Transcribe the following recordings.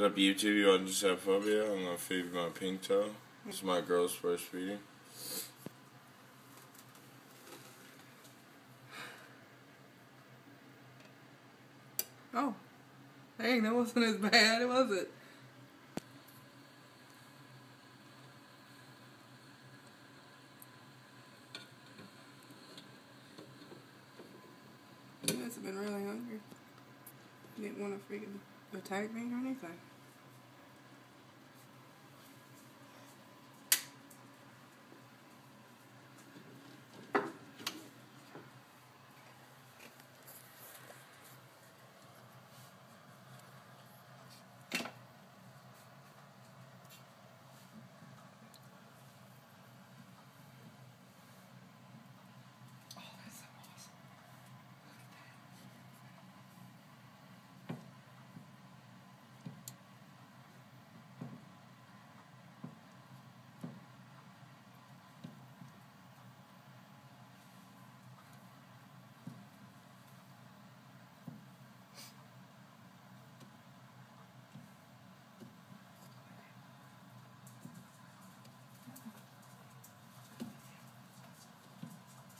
What's up, YouTube? You on Phobia? I'm gonna feed my pink toe. This is my girl's first feeding. Oh. Dang, that wasn't as bad, was it? You must have been really hungry. Didn't want to freaking attack me or anything.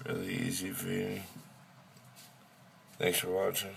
Really easy feeding. Thanks for watching.